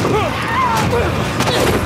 Ah!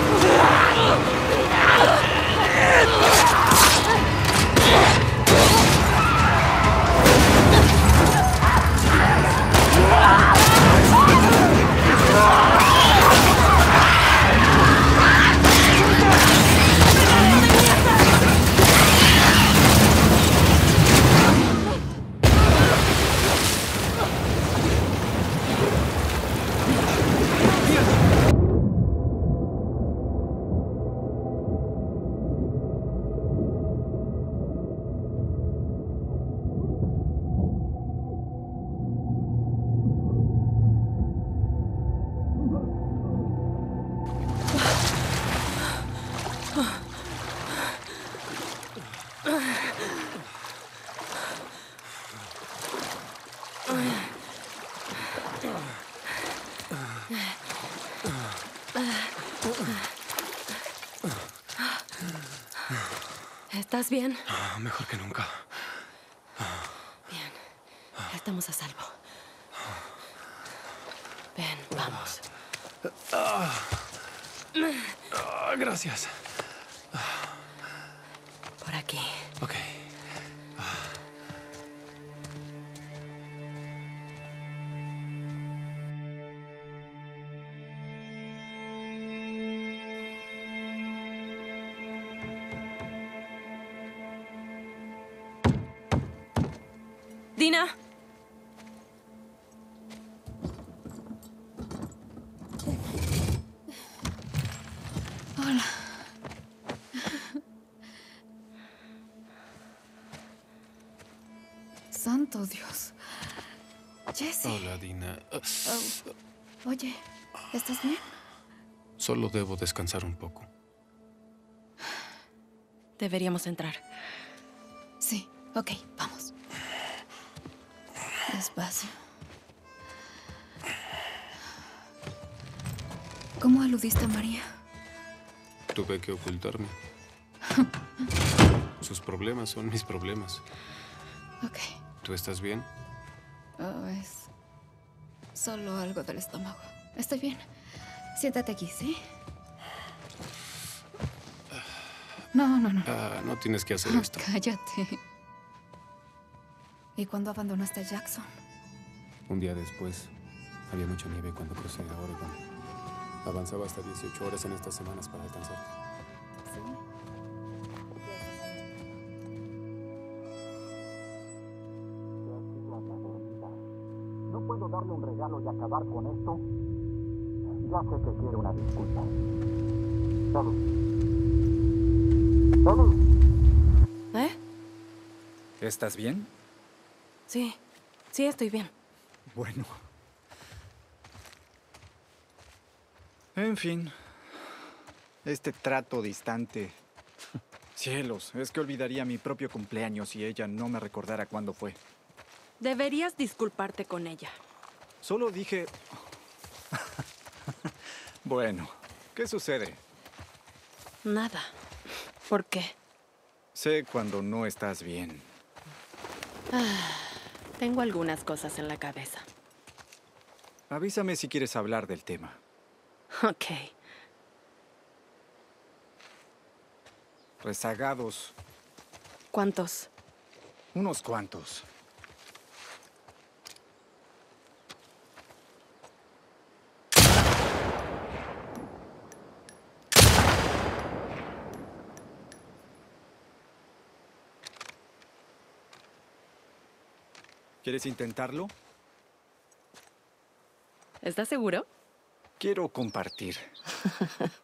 Bien? Ah, mejor que nunca. Bien. Estamos a salvo. Ven, vamos. Ah, gracias. Por aquí. Ok. Dina. Hola. Santo Dios. Jesse. Hola, Dina. Oh. Oye, ¿estás bien? Solo debo descansar un poco. Deberíamos entrar. Sí, ok, vamos. Despacio. ¿Cómo aludiste a María? Tuve que ocultarme. Sus problemas son mis problemas. Ok. ¿Tú estás bien? Oh, es solo algo del estómago. Estoy bien. Siéntate aquí, ¿sí? No, no, no. Ah, no tienes que hacer Ah, esto. Cállate. ¿Y cuándo abandonaste a Jackson? Un día después, había mucha nieve cuando crucé a Oregon. Avanzaba hasta 18 horas en estas semanas para alcanzarte. No puedo darle un regalo y acabar con esto. Ya sé que quiere una disculpa. Salud. Salud. ¿Eh? ¿Estás bien? Sí. Sí, estoy bien. Bueno. En fin. Este trato distante. Cielos, es que olvidaría mi propio cumpleaños si ella no me recordara cuándo fue. Deberías disculparte con ella. Solo dije... bueno, ¿qué sucede? Nada. ¿Por qué? Sé cuando no estás bien. Ah, tengo algunas cosas en la cabeza. Avísame si quieres hablar del tema. Ok. Rezagados, ¿Cuántos? unos cuantos. ¿Quieres intentarlo? ¿Estás seguro? Quiero compartir.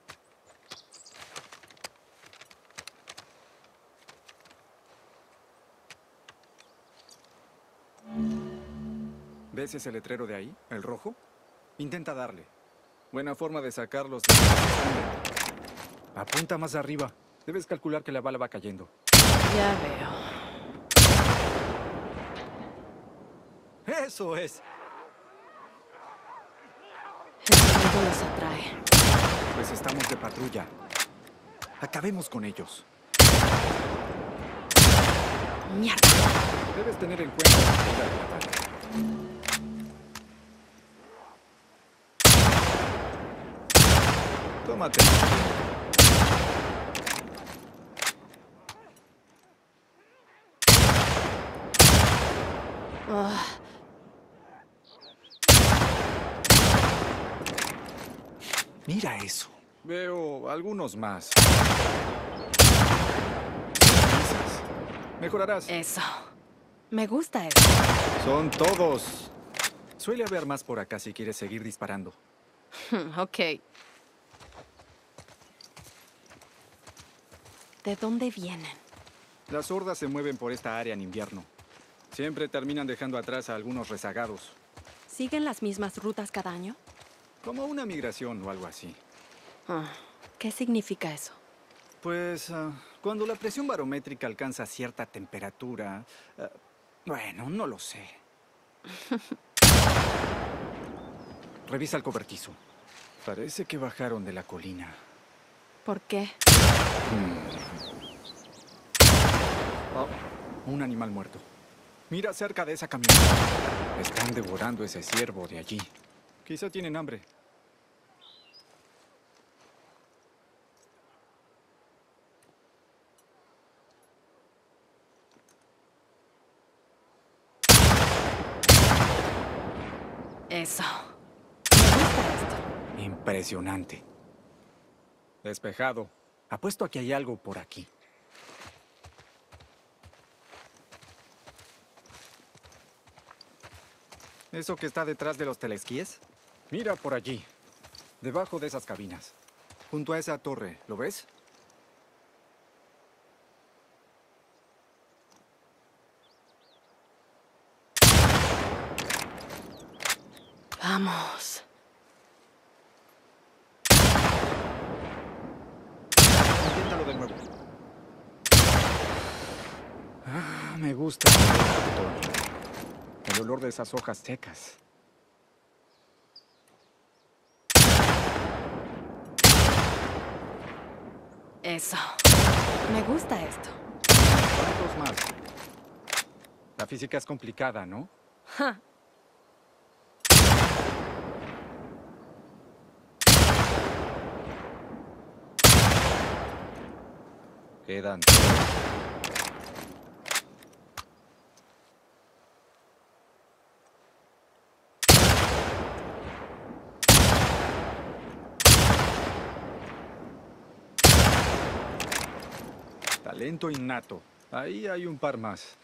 ¿Ves ese letrero de ahí? ¿El rojo? Intenta darle. Buena forma de sacarlos de Apunta más arriba. Debes calcular que la bala va cayendo. Ya veo. ¡Eso es! El sonido los atrae. Pues estamos de patrulla. Acabemos con ellos. Mierda. Debes tener en cuenta la. Tómate. Ah, Mira eso. Veo algunos más. Mejorarás. eso. Me gusta eso. Son todos. Suele haber más por acá si quieres seguir disparando. ok. ¿De dónde vienen? Las hordas se mueven por esta área en invierno. Siempre terminan dejando atrás a algunos rezagados. ¿Siguen las mismas rutas cada año? Como una migración o algo así. Ah, ¿Qué significa eso? Pues ah, cuando la presión barométrica alcanza cierta temperatura... ah, bueno, no lo sé. Revisa el cobertizo. Parece que bajaron de la colina. ¿Por qué? Oh, un animal muerto. Mira cerca de esa camioneta. Están devorando ese ciervo de allí. Quizá tienen hambre. Eso. Me gusta esto. Impresionante. Despejado. Apuesto a que hay algo por aquí. ¿Eso que está detrás de los telesquíes? Mira por allí. Debajo de esas cabinas. Junto a esa torre. ¿Lo ves? Vamos. Inténtalo de nuevo. Ah, me gusta. el olor. El olor de esas hojas secas. Eso. Me gusta esto. ¿Cuántos más? La física es complicada, ¿no? Ja. Quedan. Talento innato. Ahí hay un par más.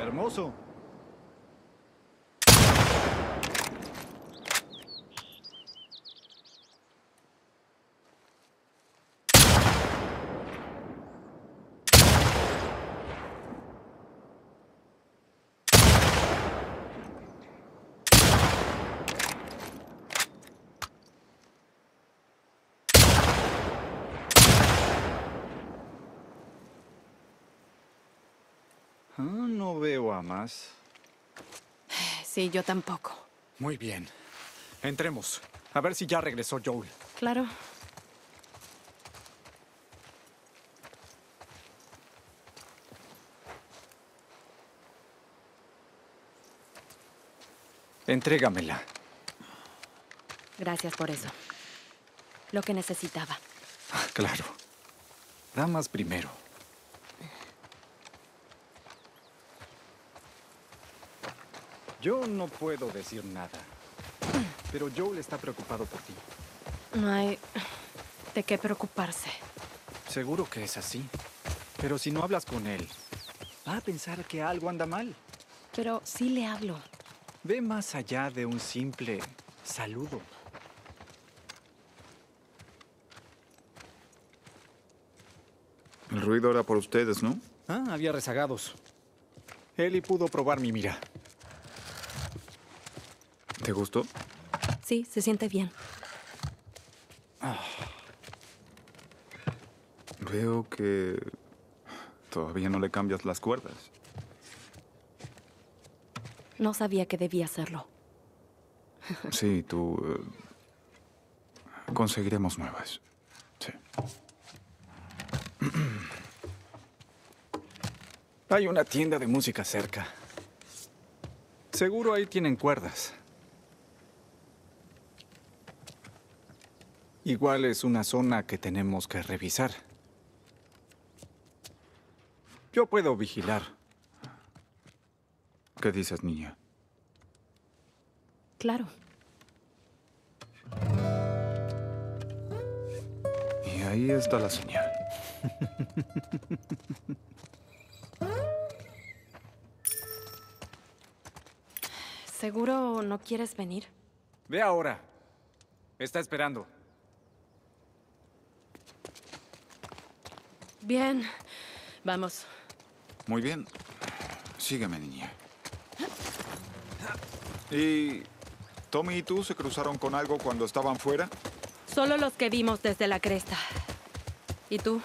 Hermoso. Ah, no veo a más. Sí, yo tampoco. Muy bien. Entremos. A ver si ya regresó Joel. Claro. Entrégamela. Gracias por eso. Lo que necesitaba. Ah, Claro. Damas primero. Yo no puedo decir nada. Pero Joel está preocupado por ti. No hay de qué preocuparse. Seguro que es así. Pero si no hablas con él, va a pensar que algo anda mal. Pero sí le hablo. Ve más allá de un simple saludo. El ruido era por ustedes, ¿no? Ah, había rezagados. Eli pudo probar mi mira. ¿Te gustó? Sí, se siente bien. Veo que todavía no le cambias las cuerdas. No sabía que debía hacerlo. Sí, tú... eh, conseguiremos nuevas. Sí. Hay una tienda de música cerca. Seguro ahí tienen cuerdas. Igual es una zona que tenemos que revisar. Yo puedo vigilar. ¿Qué dices, niña? Claro. Y ahí está la señal. ¿Seguro no quieres venir? Ve ahora. Está esperando. Bien. Vamos. Muy bien. Sígueme, niña. ¿Y Tommy y tú se cruzaron con algo cuando estaban fuera? Solo los que vimos desde la cresta. ¿Y tú?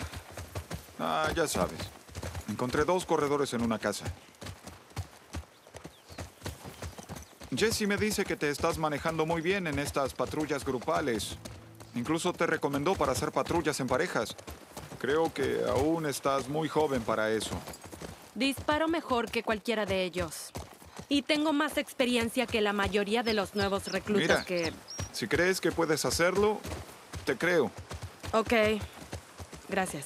Ah, ya sabes. Encontré dos corredores en una casa. Jesse me dice que te estás manejando muy bien en estas patrullas grupales. Incluso te recomendó para hacer patrullas en parejas. Creo que aún estás muy joven para eso. Disparo mejor que cualquiera de ellos. Y tengo más experiencia que la mayoría de los nuevos reclutas Mira. que... Si crees que puedes hacerlo, te creo. Ok. Gracias.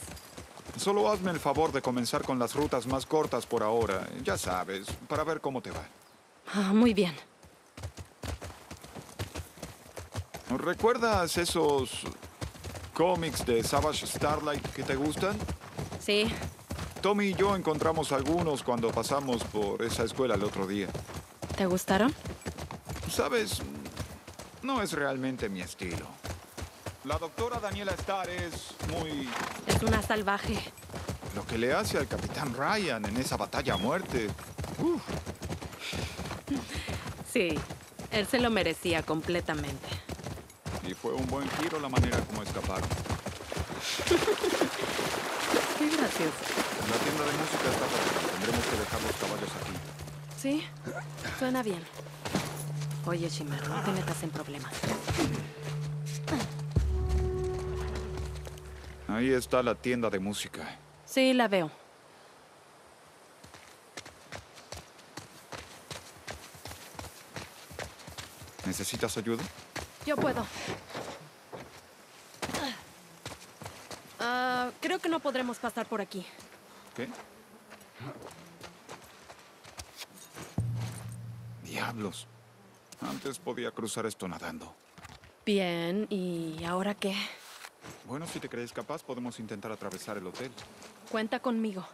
Solo hazme el favor de comenzar con las rutas más cortas por ahora. Ya sabes, para ver cómo te va. Ah, muy bien. ¿Recuerdas esos cómics de Savage Starlight que te gustan? Sí. Tommy y yo encontramos algunos cuando pasamos por esa escuela el otro día. ¿Te gustaron? Sabes, no es realmente mi estilo. La doctora Daniela Starr es muy... Es una salvaje. Lo que le hace al capitán Ryan en esa batalla a muerte. Sí. Él se lo merecía completamente. Y fue un buen giro la manera como escaparon. Qué gracioso. La tienda de música está cerrada. Tendremos que dejar los caballos aquí. Sí. Suena bien. Oye, Shimmer, no te metas en problemas. Ahí está la tienda de música. Sí, la veo. ¿Necesitas ayuda? Yo puedo. Ah, creo que no podremos pasar por aquí. ¿Qué? Diablos. Antes podía cruzar esto nadando. Bien, ¿y ahora qué? Bueno, si te crees capaz, podemos intentar atravesar el hotel. Cuenta conmigo.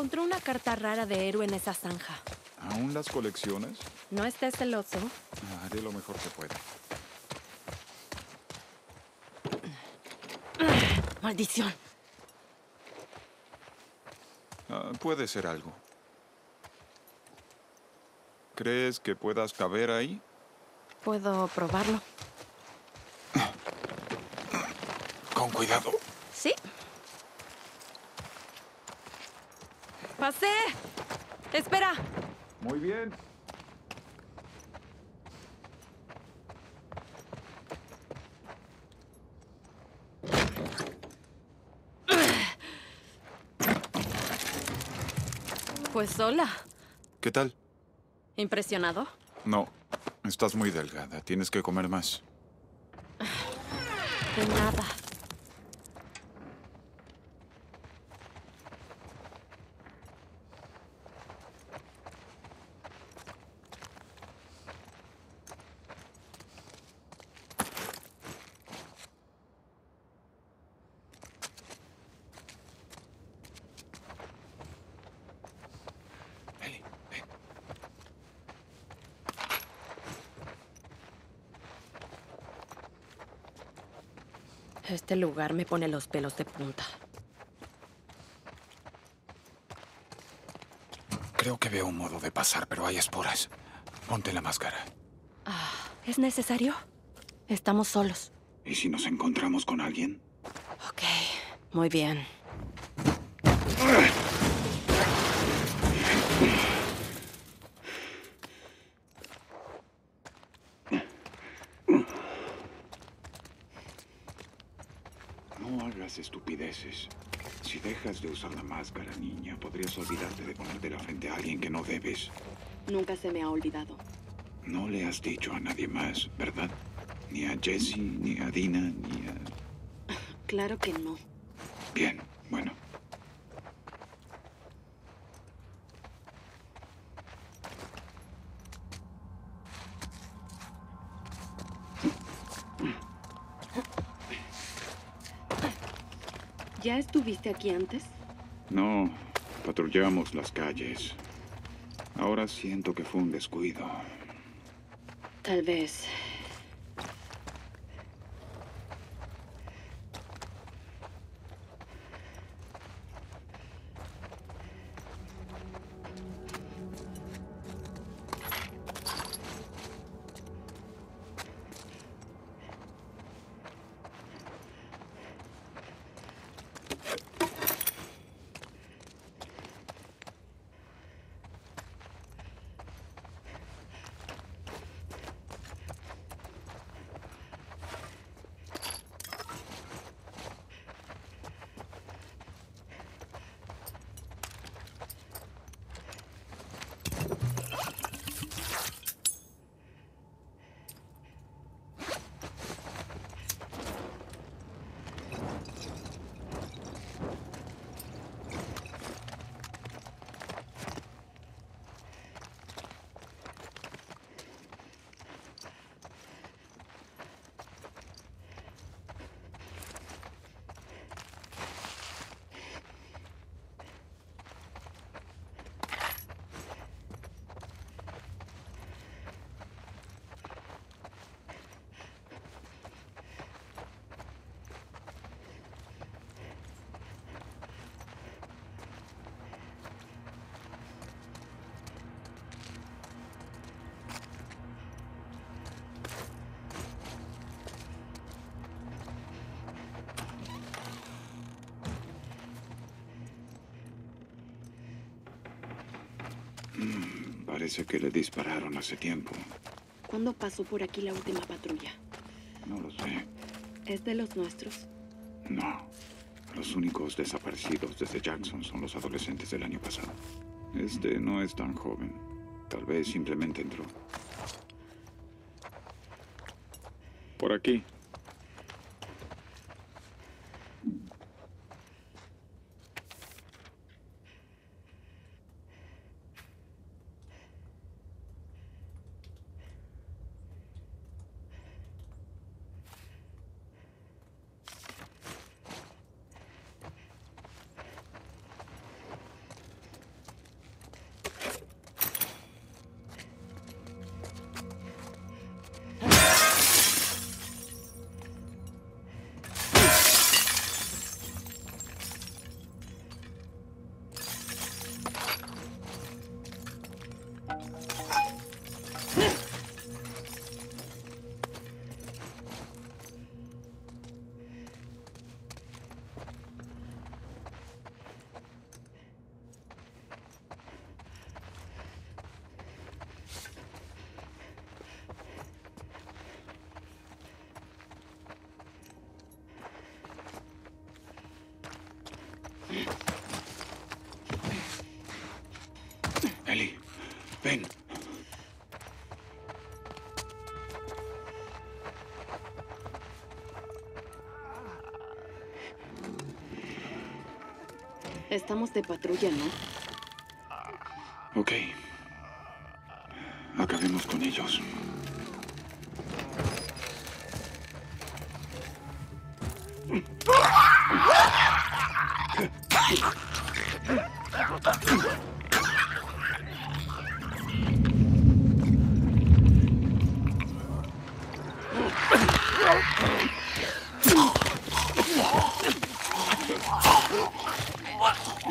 Encontré una carta rara de héroe en esa zanja. ¿Aún las colecciones? No estés celoso. Haré lo mejor que pueda. Maldición. Ah, puede ser algo. ¿Crees que puedas caber ahí? ¿Puedo probarlo? Con cuidado. Sí. ¡Pasé! ¡Espera! Muy bien. Pues hola. ¿Qué tal? ¿Impresionado? No, estás muy delgada. Tienes que comer más. De nada. Este lugar me pone los pelos de punta. Creo que veo un modo de pasar, pero hay esporas. Ponte la máscara. ¿Es necesario? Estamos solos. ¿Y si nos encontramos con alguien? Ok, muy bien. Si dejas de usar la máscara, niña, podrías olvidarte de ponerte la frente a alguien que no debes. Nunca se me ha olvidado. No le has dicho a nadie más, ¿verdad? Ni a Jessie, ni a Dina, ni a... Claro que no. Bien, estuviste aquí antes? No, patrullamos las calles. Ahora siento que fue un descuido. Tal vez. Parece que le dispararon hace tiempo. ¿Cuándo pasó por aquí la última patrulla? No lo sé. ¿Es de los nuestros? No. Los únicos desaparecidos desde Jackson son los adolescentes del año pasado. Este no es tan joven. Tal vez simplemente entró. Por aquí. Estamos de patrulla, ¿no? Ok. Acabemos con ellos. Ahí.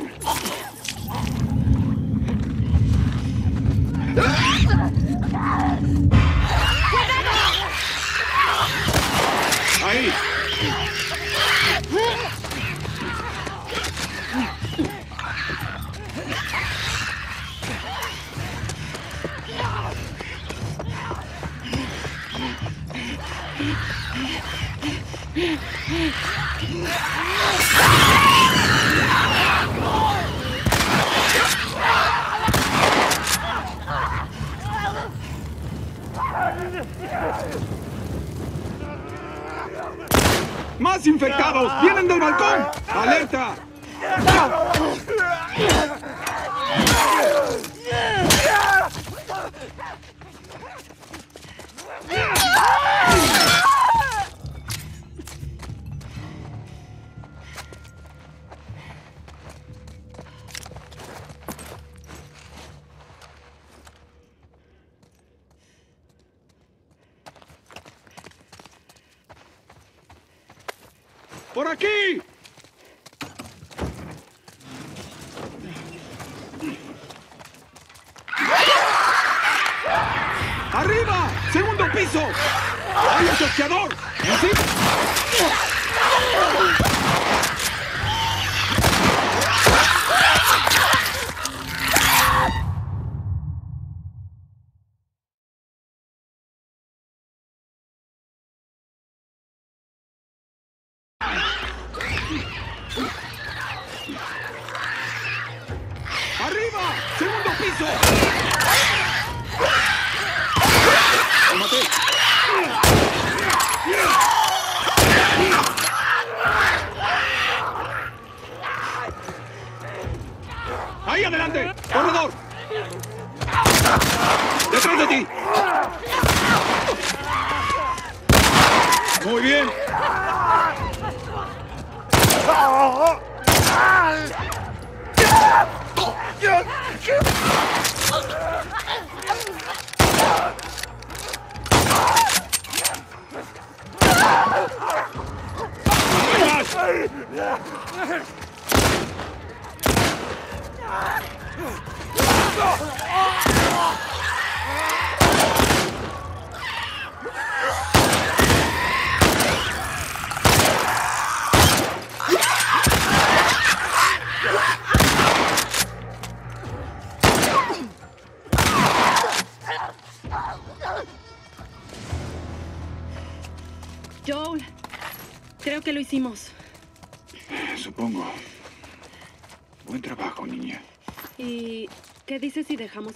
¡Más infectados! ¡Vienen del balcón! ¡Alerta! ¡Arriba! ¡Segundo piso! ¡Lo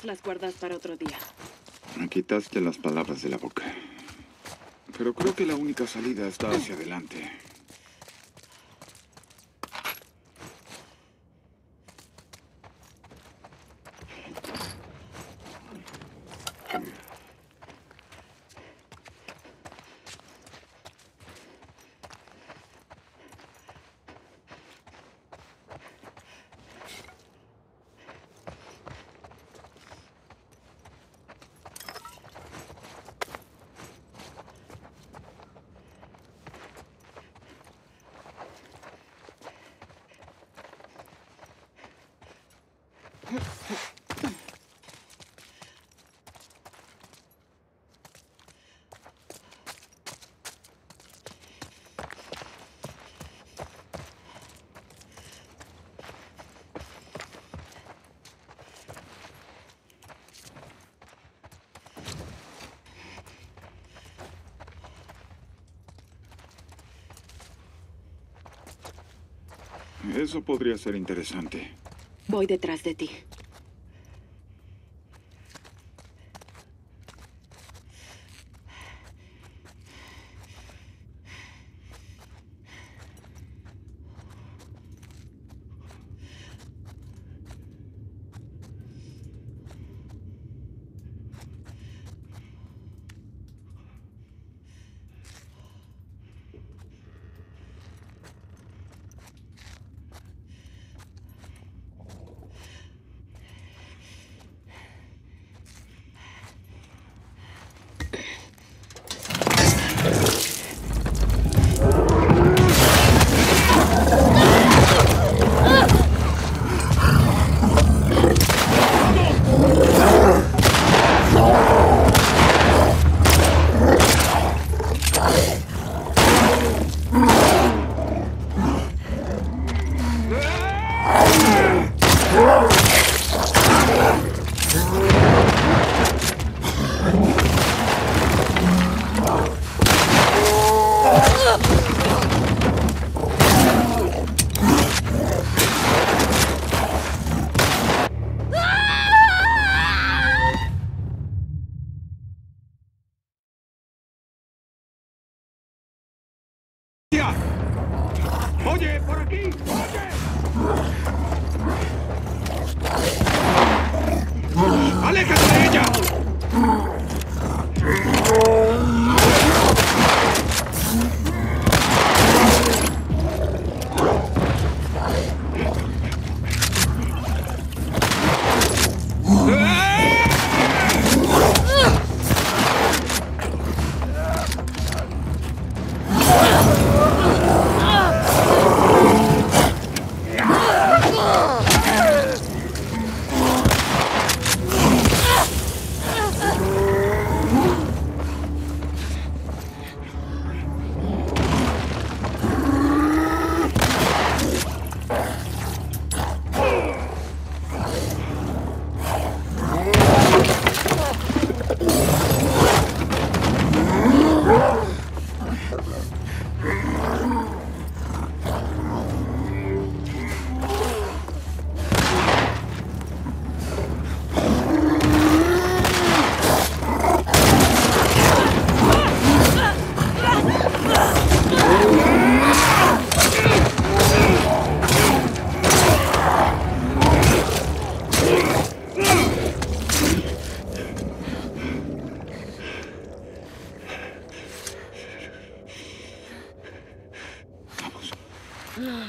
las cuerdas para otro día? Me quitaste las palabras de la boca. Pero creo que la única salida está hacia adelante. Eso podría ser interesante. Voy detrás de ti.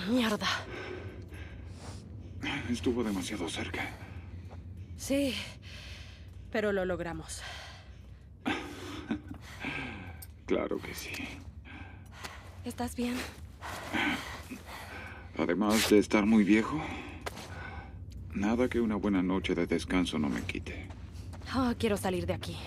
Mierda. Estuvo demasiado cerca. Sí, pero lo logramos. Claro que sí. ¿Estás bien? Además de estar muy viejo, nada que una buena noche de descanso no me quite. Ah, quiero salir de aquí.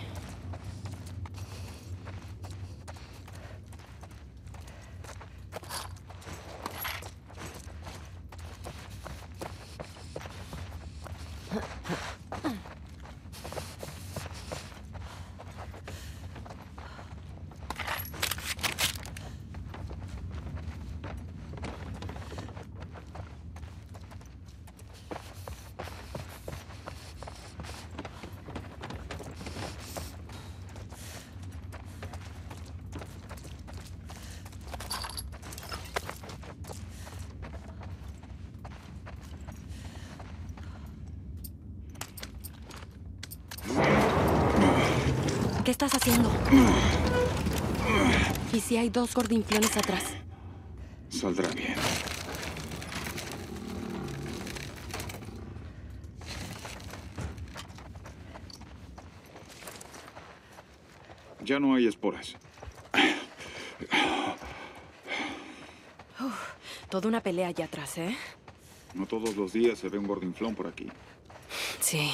¿Qué estás haciendo? ¿Y si hay dos gordinflones atrás? Saldrá bien. Ya no hay esporas. Toda una pelea allá atrás, ¿eh? No todos los días se ve un gordinflón por aquí. Sí.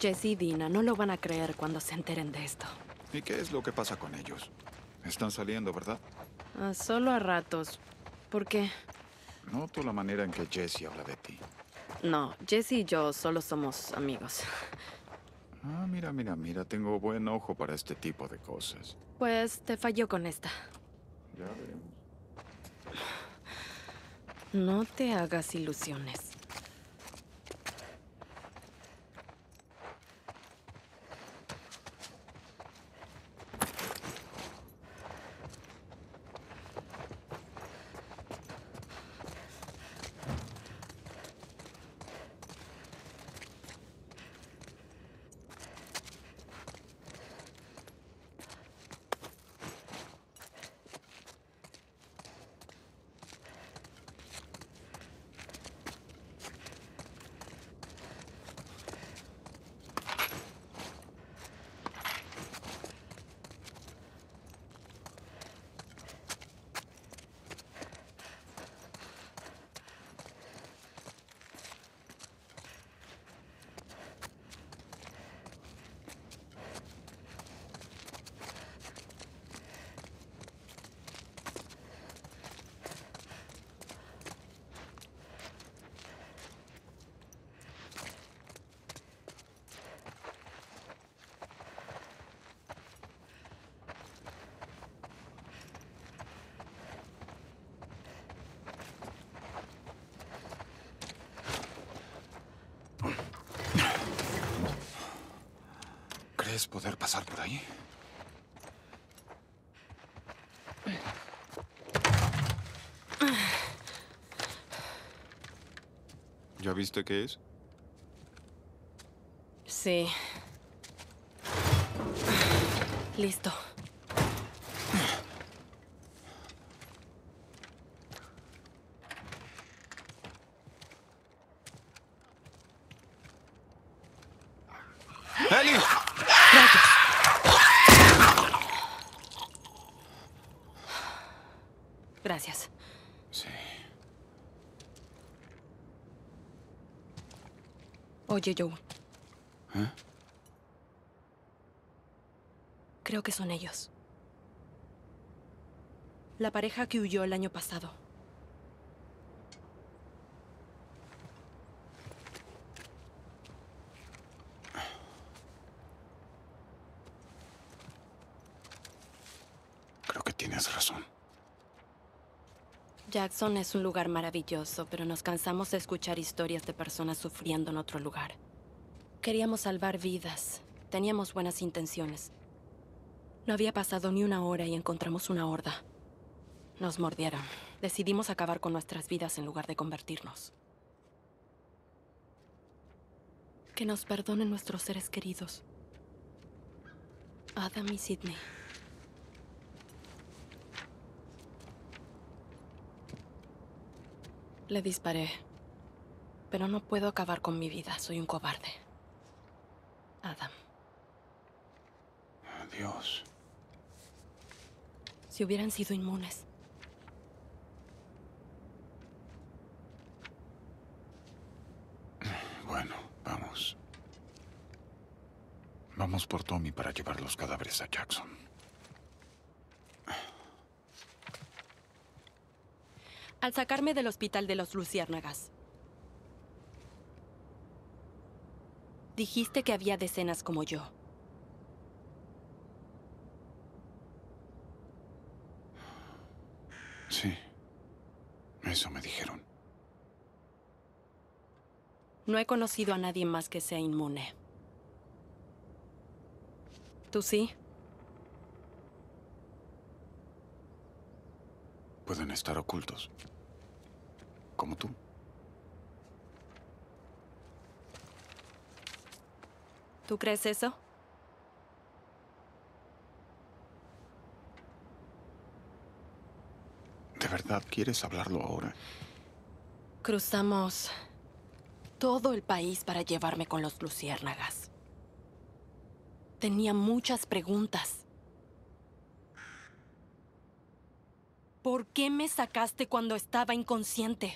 Jesse y Dina no lo van a creer cuando se enteren de esto. ¿Y qué es lo que pasa con ellos? Están saliendo, ¿verdad? Ah, solo a ratos. ¿Por qué? Noto la manera en que Jesse habla de ti. No, Jesse y yo solo somos amigos. Ah, mira, mira, mira, tengo buen ojo para este tipo de cosas. Pues te falló con esta. Ya veremos. No te hagas ilusiones. ¿Crees poder pasar por ahí? ¿Ya viste qué es? Sí. Listo. ¡Ellie! Gracias. Sí. Oye, Joe. ¿Eh? Creo que son ellos. La pareja que huyó el año pasado. Creo que tienes razón. Jackson es un lugar maravilloso, pero nos cansamos de escuchar historias de personas sufriendo en otro lugar. Queríamos salvar vidas. Teníamos buenas intenciones. No había pasado ni una hora y encontramos una horda. Nos mordieron. Decidimos acabar con nuestras vidas en lugar de convertirnos. Que nos perdonen nuestros seres queridos. Adam y Sidney. Le disparé. Pero no puedo acabar con mi vida. Soy un cobarde. Adam, Adiós. si hubieran sido inmunes. Bueno, vamos. Vamos por Tommy para llevar los cadáveres a Jackson. Al sacarme del hospital de los Luciérnagas, dijiste que había decenas como yo. Sí. Eso me dijeron. No he conocido a nadie más que sea inmune. ¿Tú sí? Pueden estar ocultos. Como tú. ¿Tú crees eso? ¿De verdad quieres hablarlo ahora? Cruzamos todo el país para llevarme con los luciérnagas. Tenía muchas preguntas. ¿Por qué me sacaste cuando estaba inconsciente?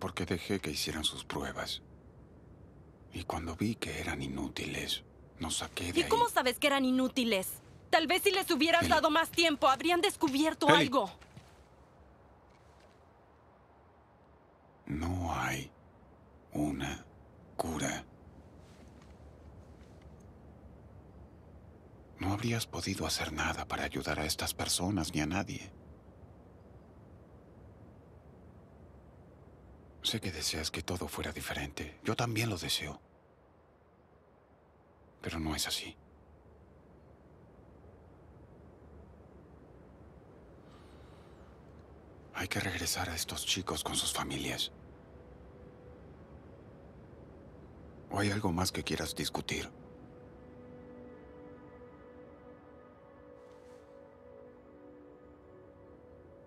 Porque dejé que hicieran sus pruebas. Y cuando vi que eran inútiles, nos saqué de ¿Y ahí. cómo sabes que eran inútiles? Tal vez si les hubieras dado más tiempo, habrían descubierto algo. No hay una cura. No habrías podido hacer nada para ayudar a estas personas ni a nadie. Sé que deseas que todo fuera diferente. Yo también lo deseo. Pero no es así. Hay que regresar a estos chicos con sus familias. ¿O hay algo más que quieras discutir?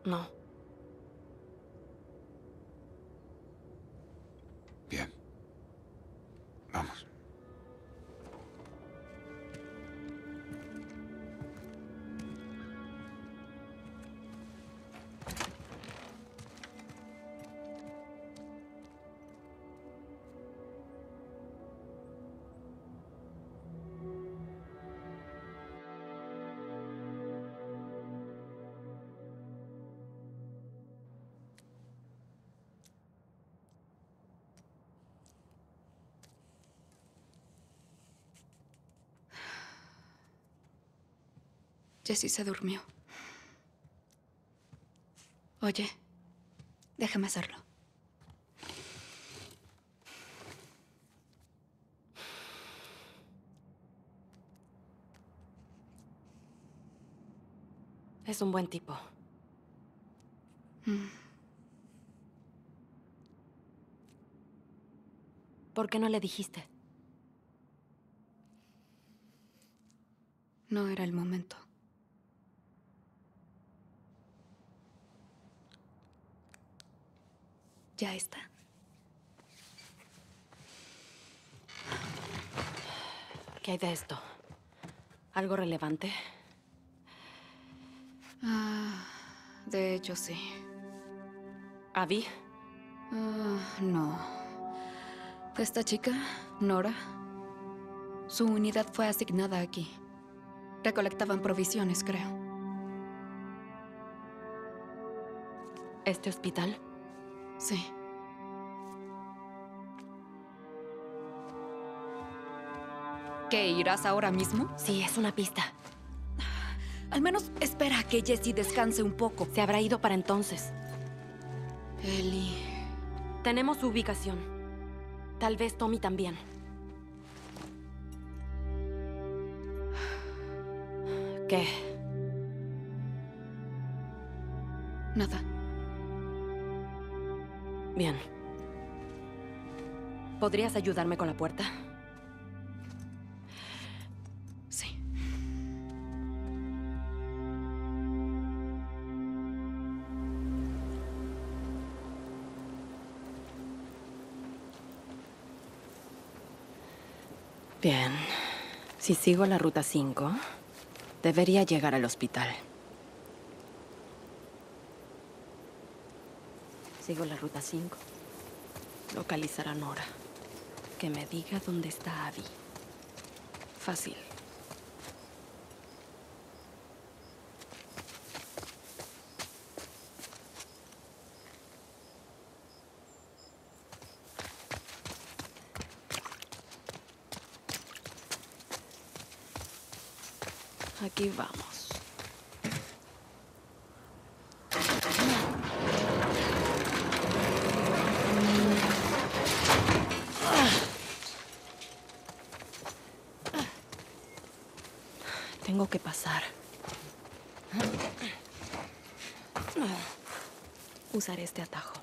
No. Jessie se durmió. Oye, déjame hacerlo. Es un buen tipo. Mm. ¿Por qué no le dijiste? No era el momento. Ya está. ¿Qué hay de esto? ¿Algo relevante? Ah, de hecho, sí. ¿Abby? Ah, no. Esta chica, Nora, su unidad fue asignada aquí. Recolectaban provisiones, creo. ¿Este hospital? Sí. ¿Qué, irás ahora mismo? Sí, es una pista. Al menos espera a que Jessie descanse un poco. Se habrá ido para entonces. Ellie. Tenemos su ubicación. Tal vez Tommy también. ¿Qué? Nada. Bien. ¿Podrías ayudarme con la puerta? Sí. Bien. Si sigo la ruta 5, debería llegar al hospital. Sigo la ruta 5. Localizar a Nora. Que me diga dónde está Abby. Fácil. Aquí vamos. Tengo que pasar. Usaré este atajo.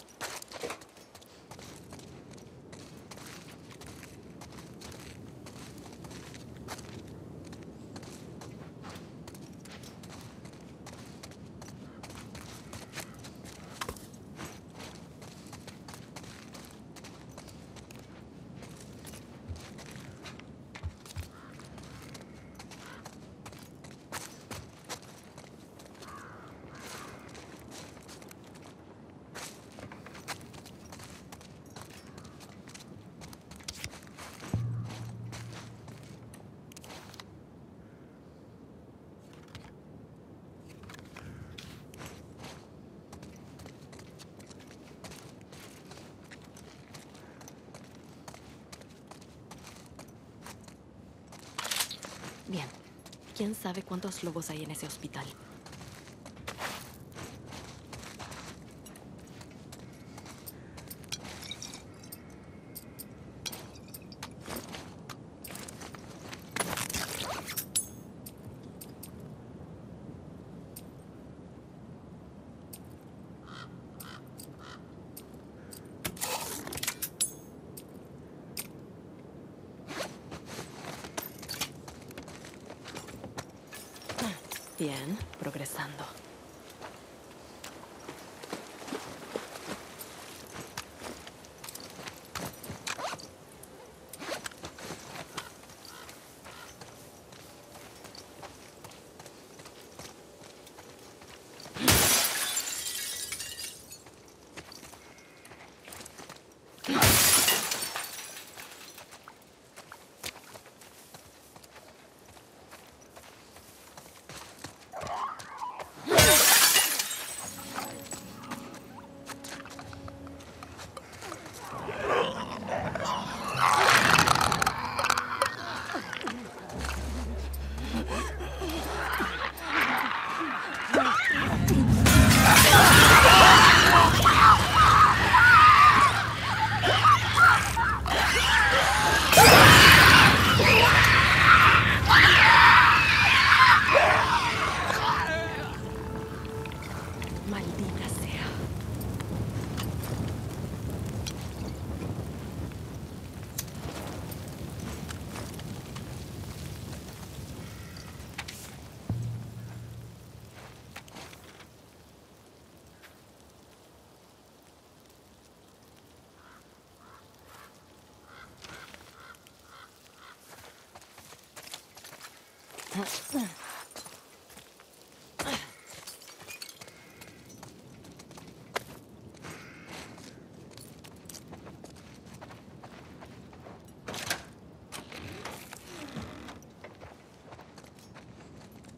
Bien. ¿Quién sabe cuántos lobos hay en ese hospital? Bien, progresando.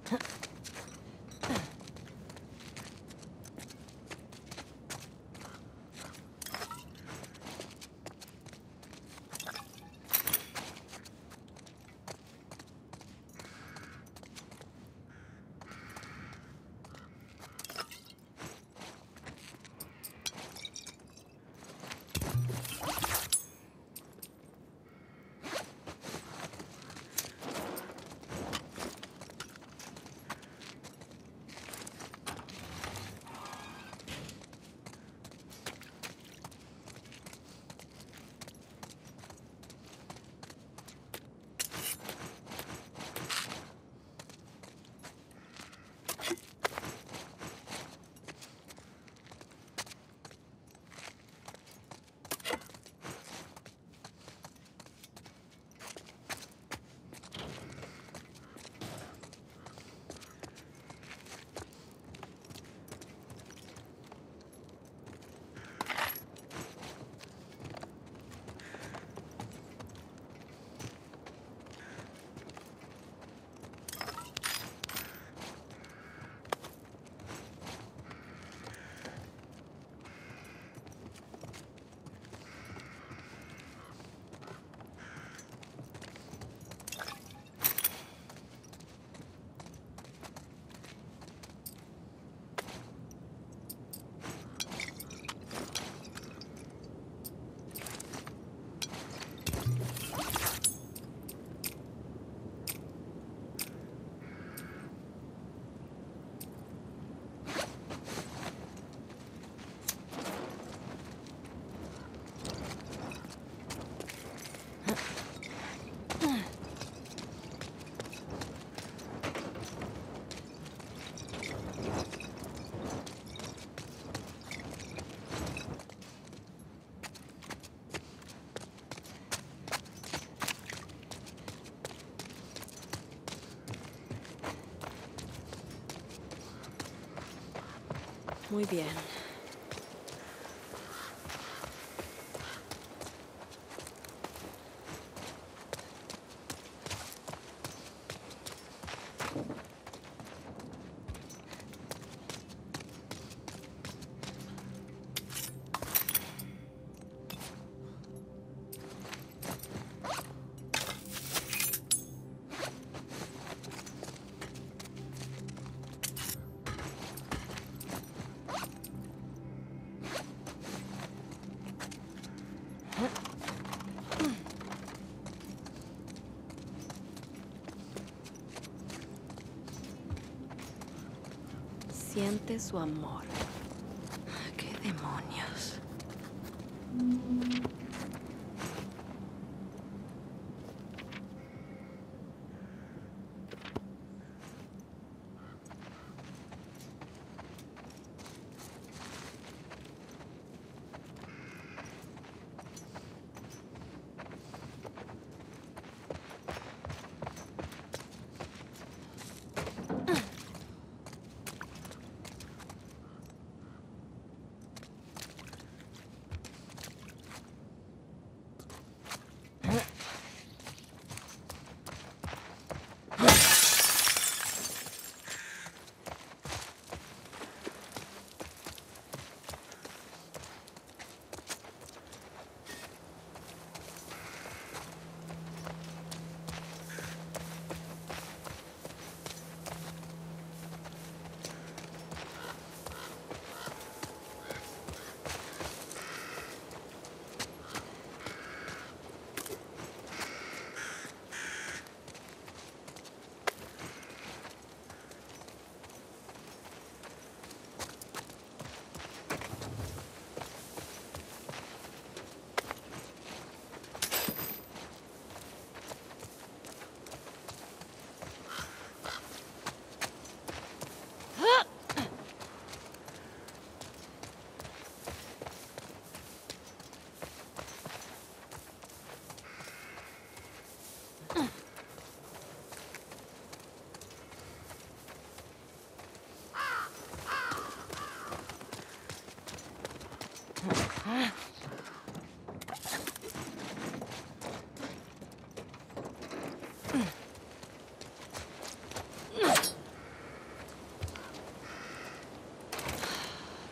Huh. Muy bien. Siente su amor.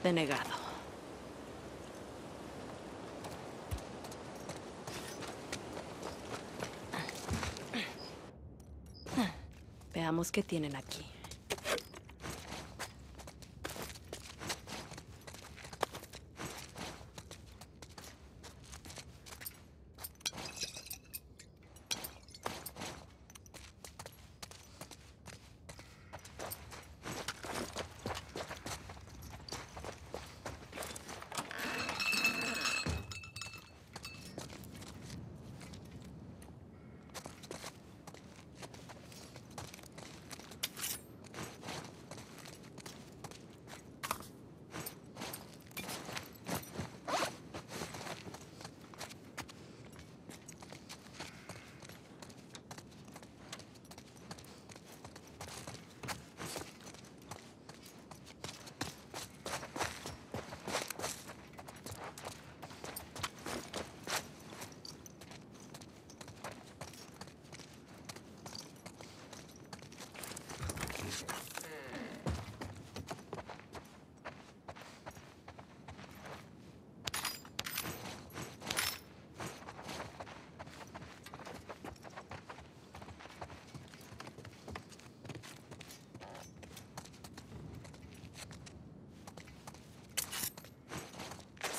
Denegado. Veamos qué tienen aquí.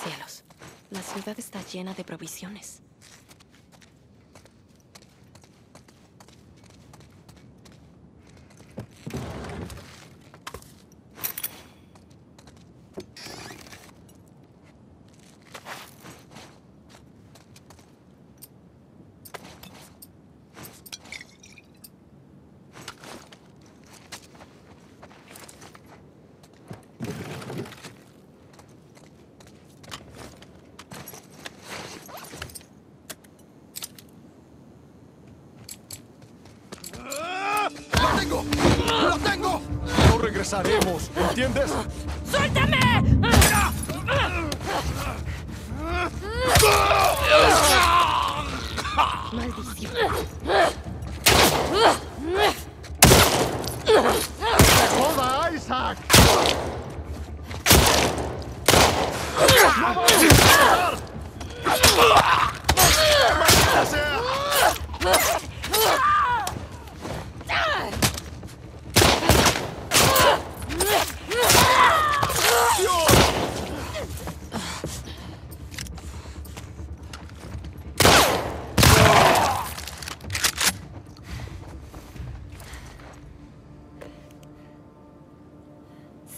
Cielos, la ciudad está llena de provisiones. ¡Lo tengo! ¡Lo tengo! No regresaremos, ¿entiendes? ¡Maldición! ¡Joda, Isaac! ¡Maldita sea!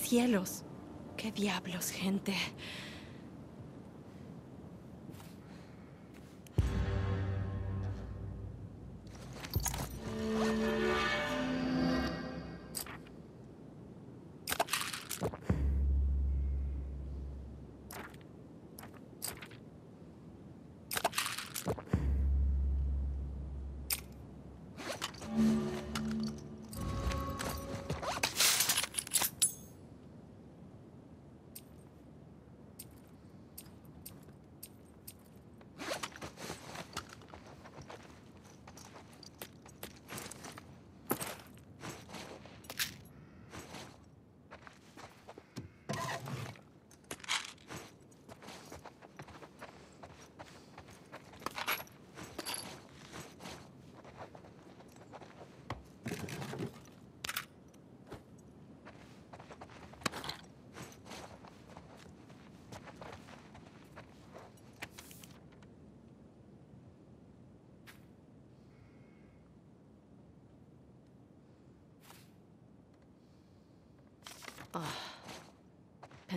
¡Cielos! ¡Qué diablos, gente!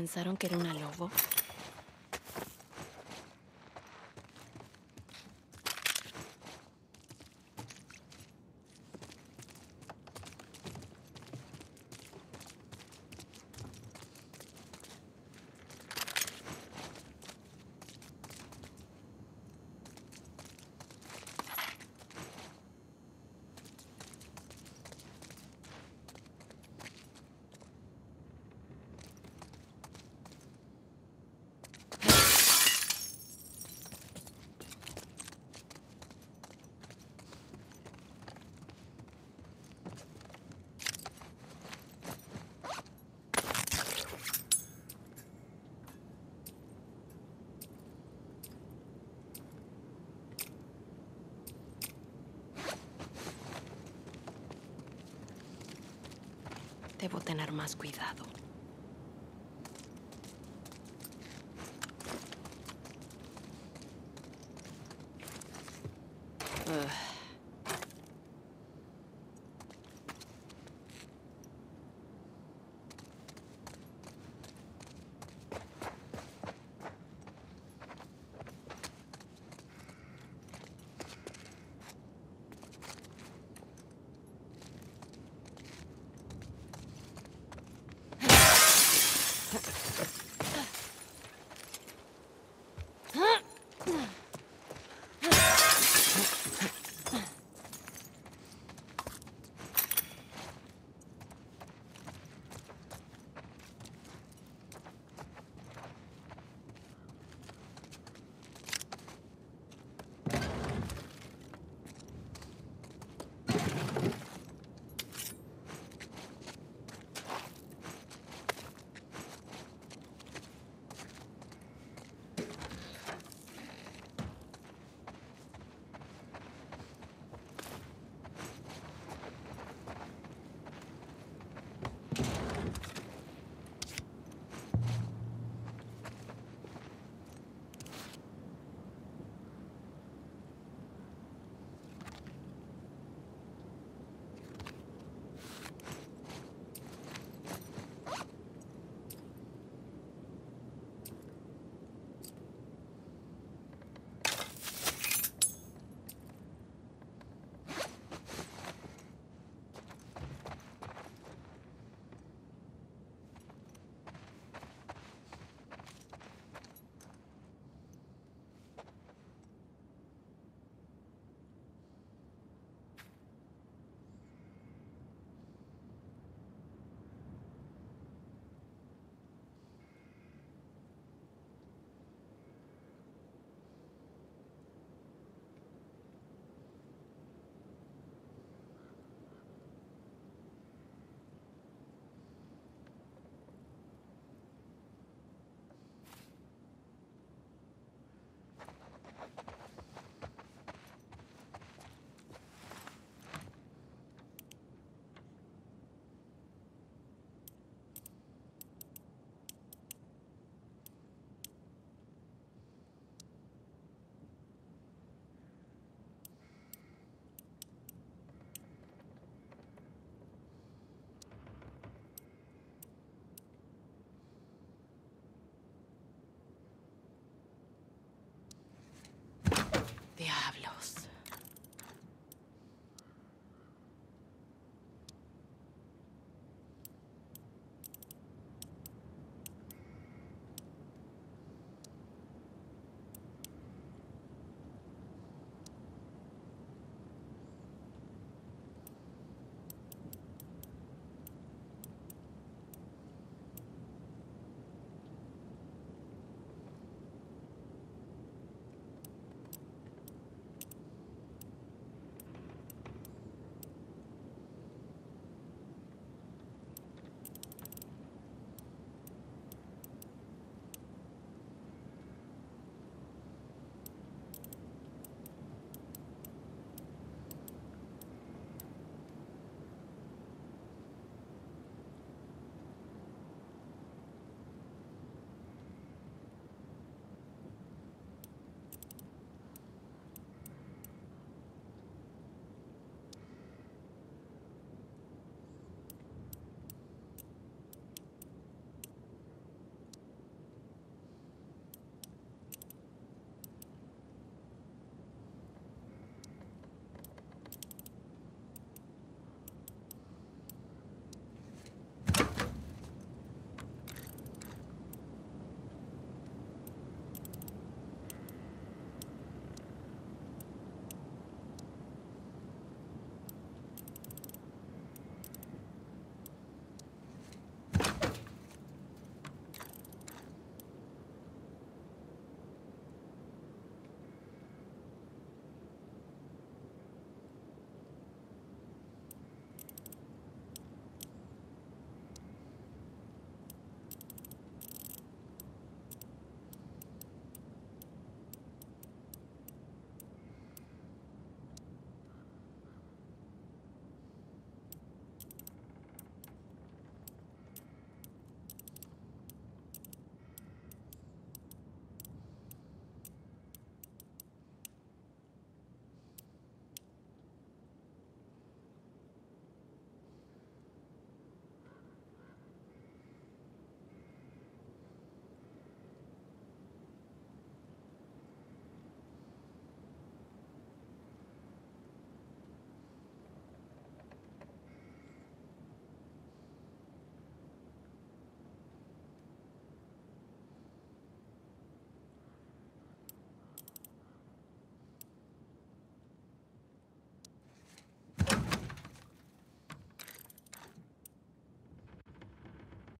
¿Pensaron que era una lobo? Tener más cuidado.